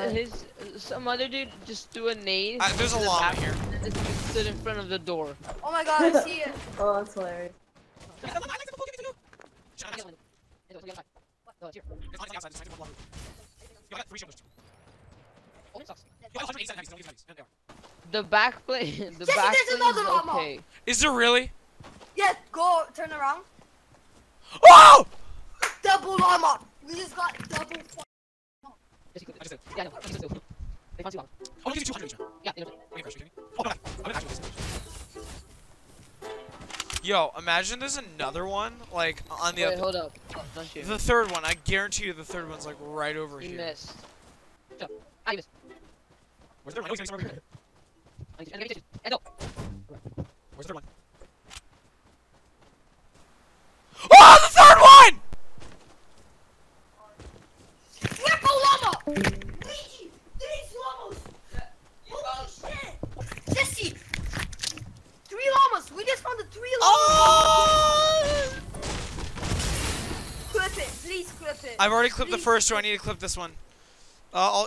His some other dude just threw a nade. Uh, there's a to the llama here. and this stood in front of the door. Oh my god, I see it. Oh, that's hilarious. The back play, the Jesse, back there's play is another llama. okay. Is there really? Yes. go turn around. Oh! Double llama. We just got double. Fu- Yo, imagine there's another one, like, on the Wait, other. hold up. Shoot. The third one, I guarantee you the third one's, like, right over You here. missed. Ah, you missed. Where's the third one? Where's the third one? Oh, the third one! Triple llama. Luigi, these llamas. Holy shit. Jesse. Three llamas. We just found the three llamas. Oh! Clip it, please clip it. I've already clipped the first one. I need to clip this one. Uh,